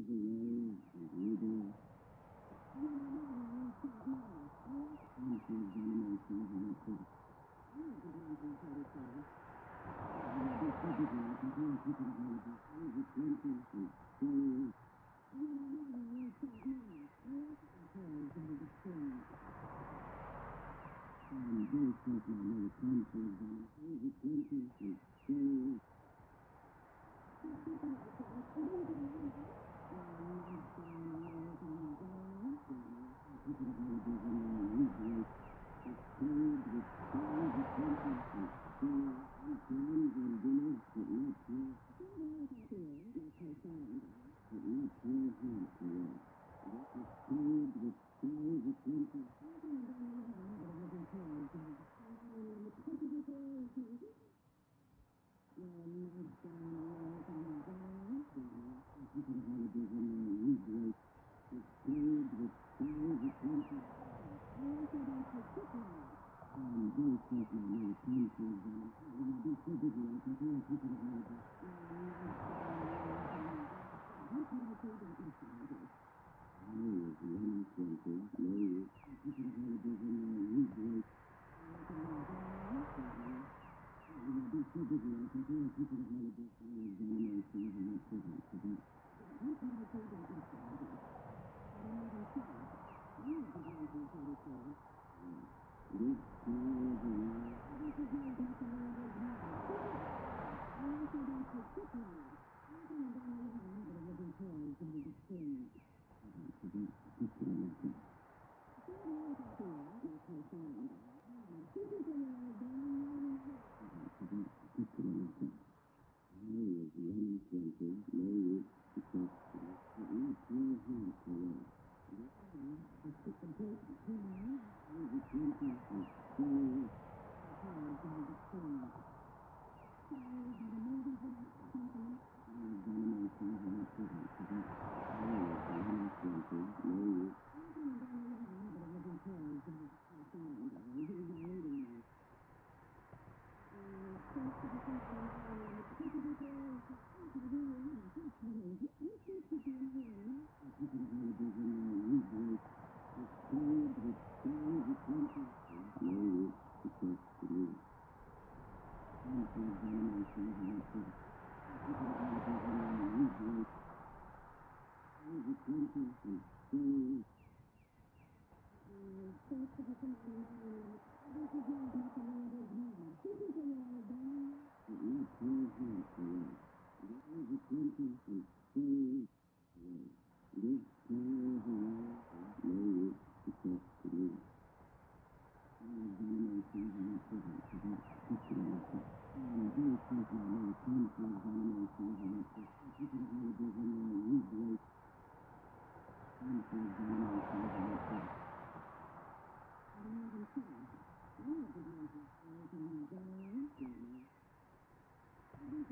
Mm-hmm. Thank you.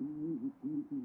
Mm-hmm.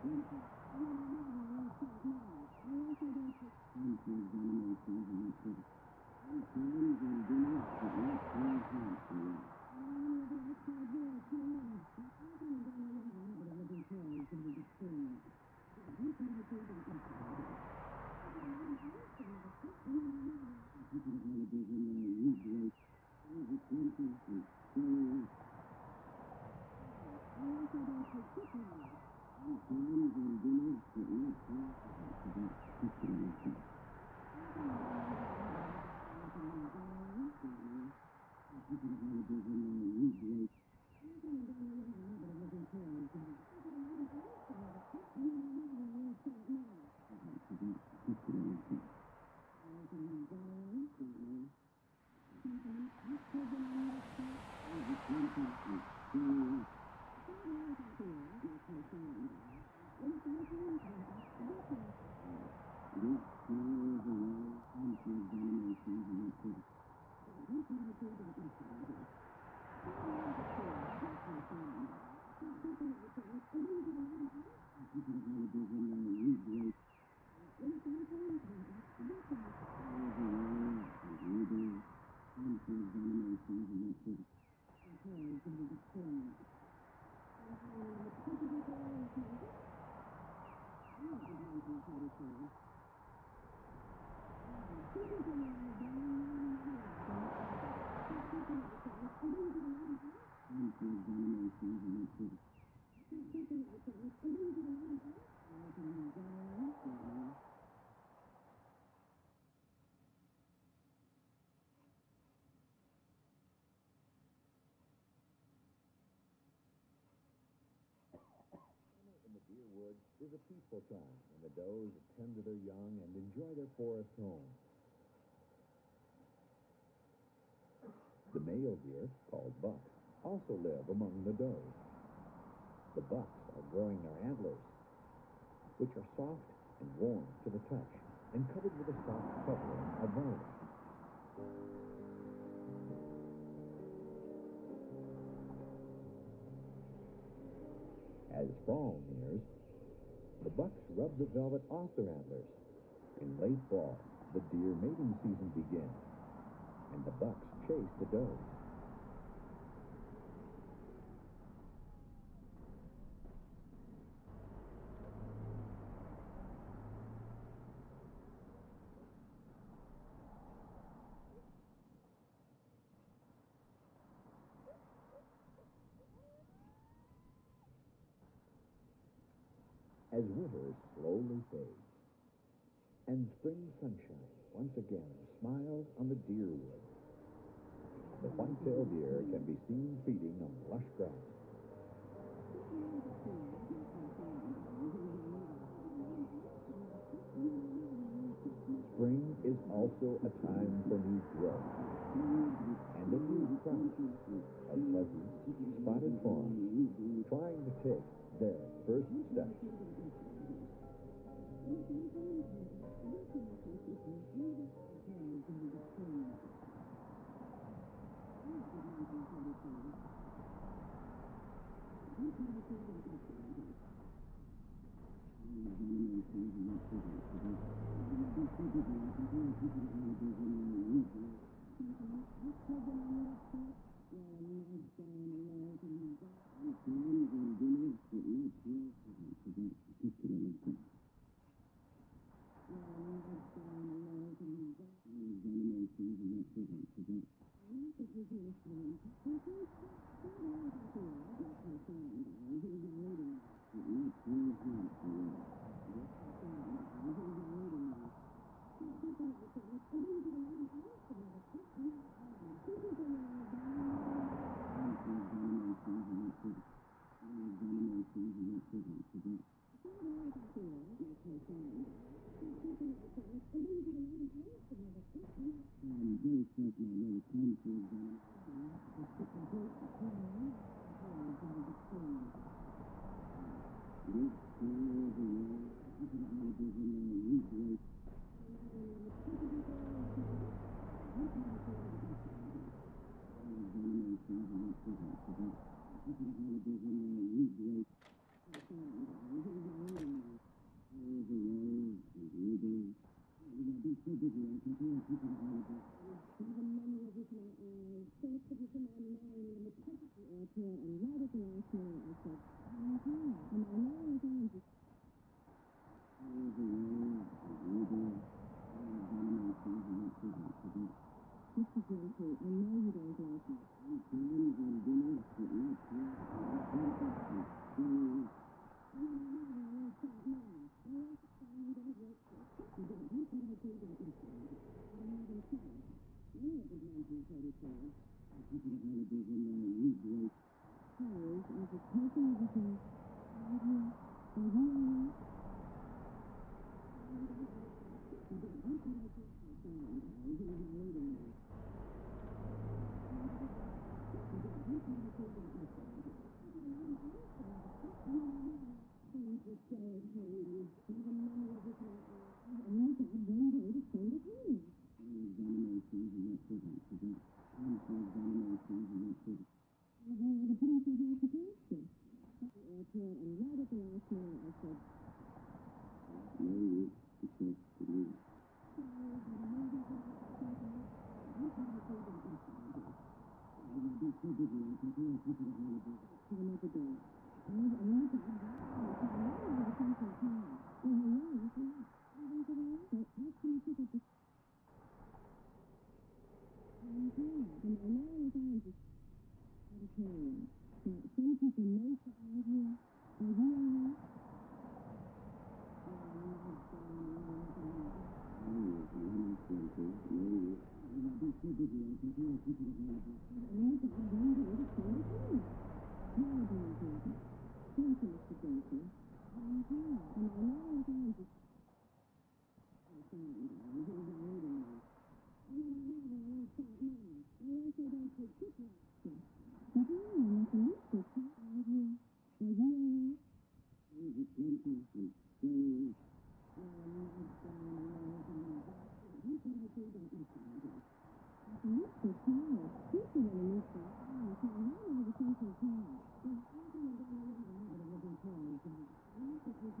is a peaceful time when the does tend to their young and enjoy their forest home. The male deer, called bucks, also live among the does. The bucks are growing their antlers, which are soft and warm to the touch and covered with a soft covering of velvet. As fall nears, the bucks rub the velvet off their antlers. In late fall, the deer mating season begins, and the bucks chase the does. As winter slowly fades, and spring sunshine once again smiles on the deer wood, the white-tailed deer can be seen feeding on lush grass. Spring is also a time for new growth and a new crop. Of pleasant spotted fawns trying to take there, first you study. Thank you. lead to another day. And to have that. Well, hello, is I can pick up the... Okay, and I know if I just... Auditorium. Now, some people know for out here, or we Thank you, Mr. Jenkins. I do, and I know I'm going to... I found him. He's waiting now. I know I have an old fat man. I like it when he took it. Yes. But I don't know if you took it. I do. Are you all right? I'm just Jenkins. I'm sorry. I'm not going to know if I'm back. You can make it on each other. Mr. Powell, this is what I miss. I'm sorry. I don't know if you took it.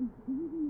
Mm-hmm.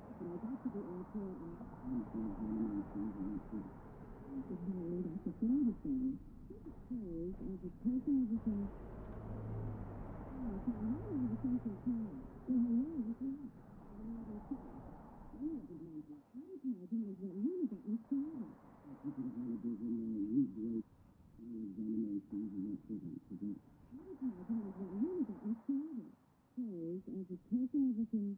but I'd like to be all clear on that. I understand that one of my things I want to do. This is how old I should feel the same. This plays as a person of the same. Oh, so I know I'm the same for time. So I know I'm the same. I'm not going to I'm not going to Advertising is what really got me started. I think it had a big one where you break your examinations and that sort of thing. Advertising is what really got me started. Plays as a person of the same.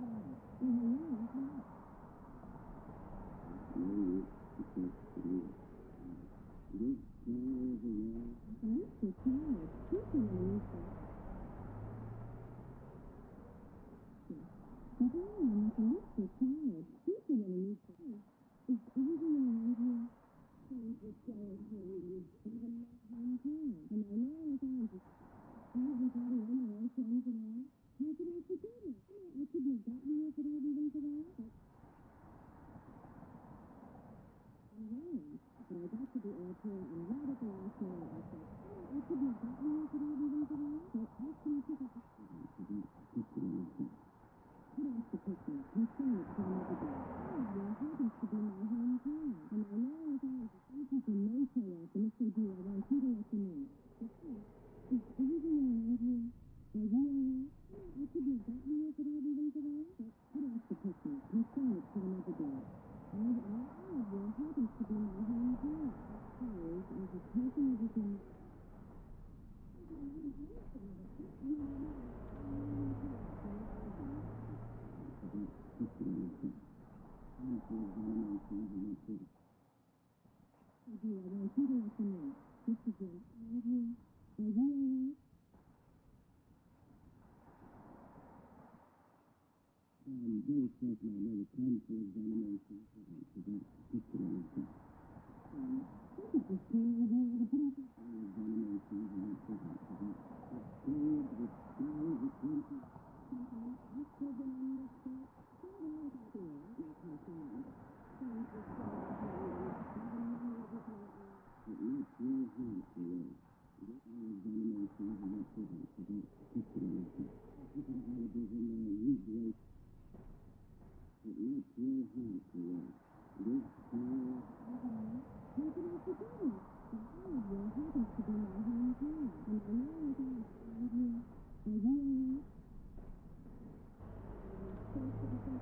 Everybody, I'm all friends and all. How could I forget it? I, mean, I couldn't have gotten here if it hadn't been for that. But... I'm worried, but I got to the airport, and right at the last minute, I said, oh, I couldn't have gotten here if it hadn't been for that. So I can pick up a... I couldn't, I just couldn't make sense. Put off the picnic, and sing it from the beginning. Iowa happens to be my hometown, and I know as I... Some people may show up, and if they do, I want you to let them in. Mm-hmm.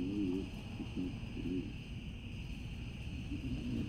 Thank you.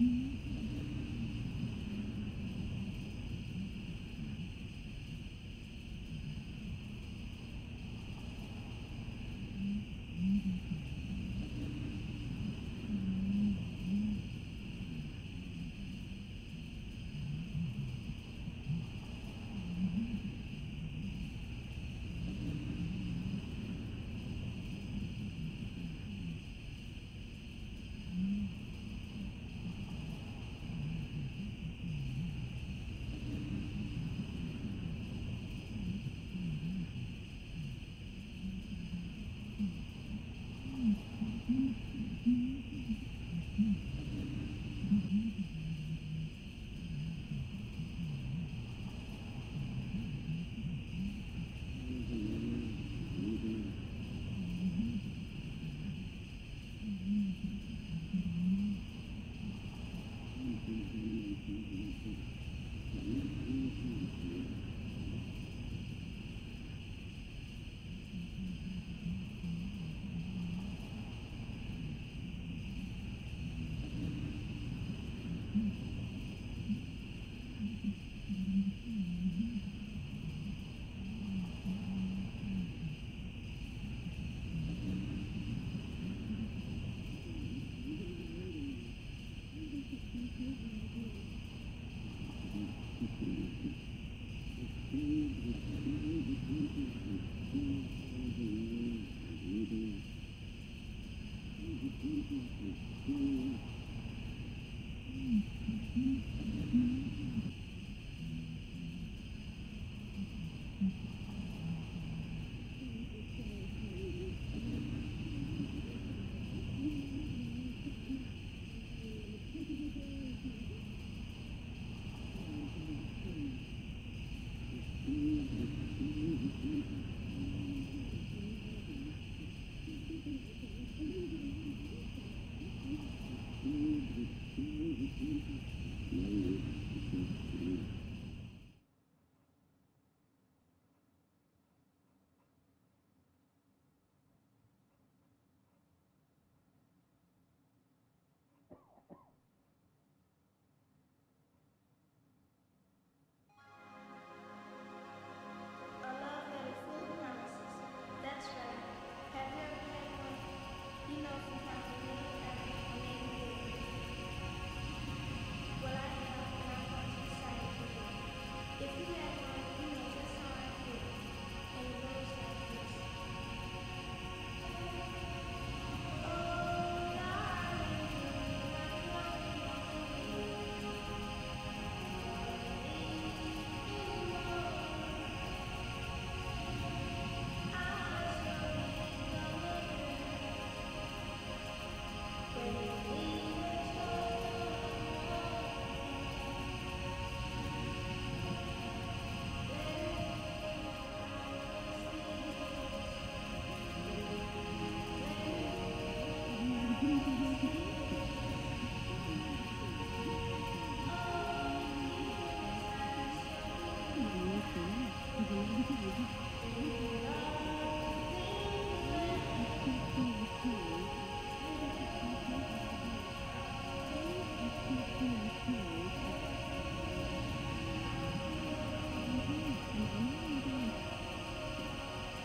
Mm-hmm.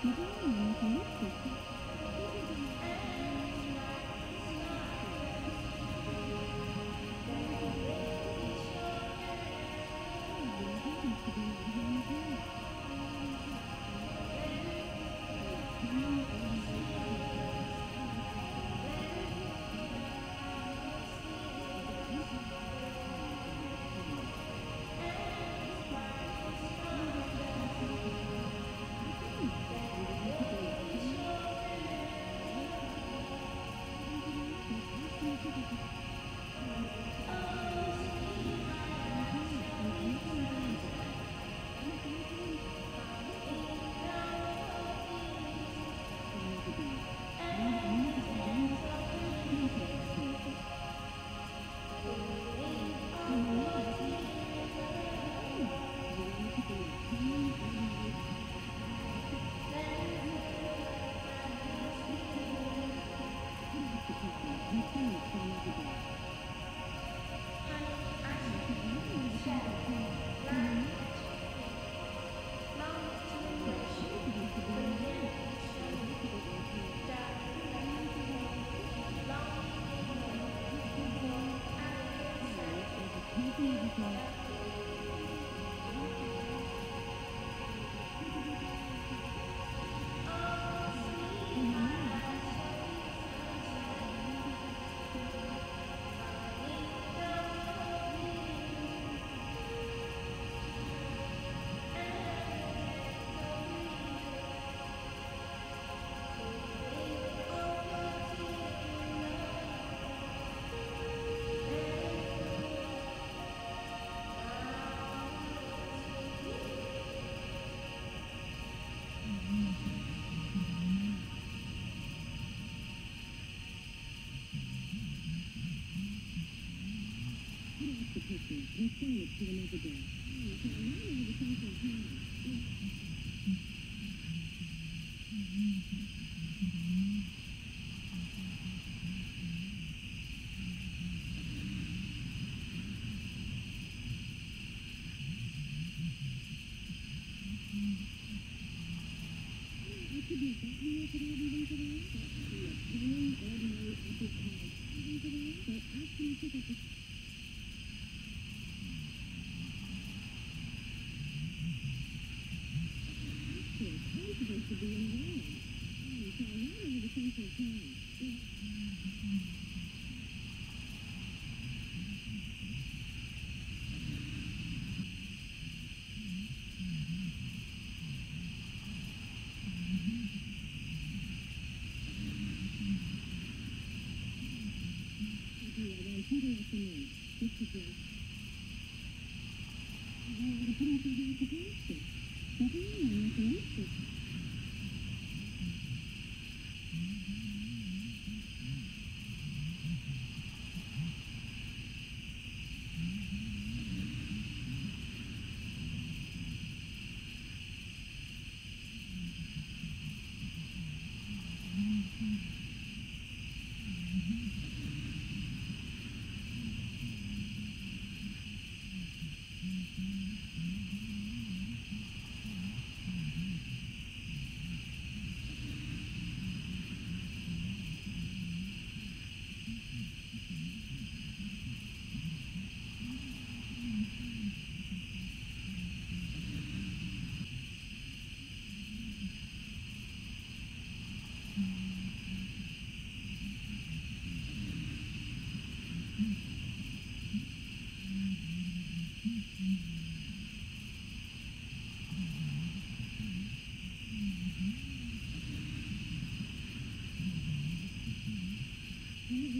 Mm-hmm. mm-hmm. The Itu lucu banget, itu. To be involved. Oh, so I know the central time.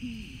Thank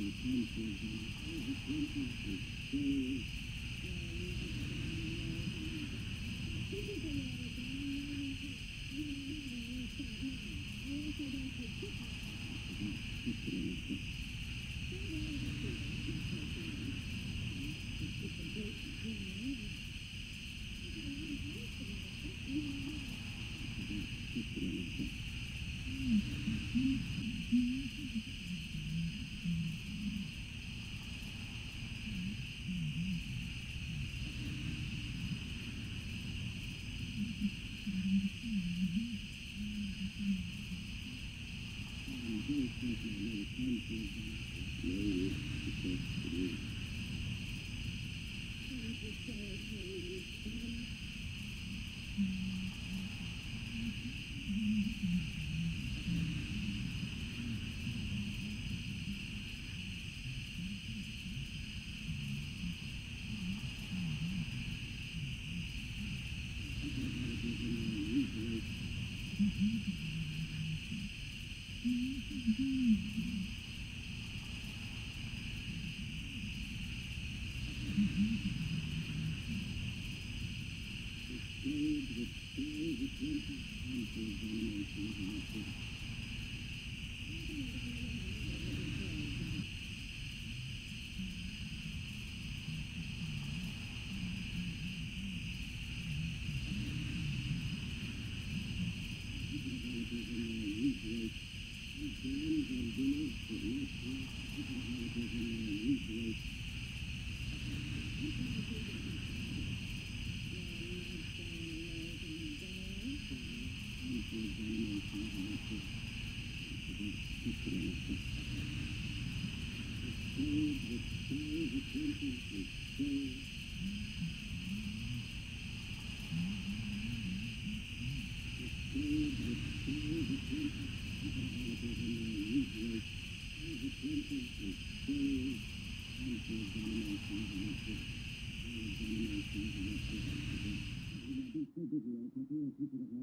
Thank you. Mm-hmm. Thank you. Thank you.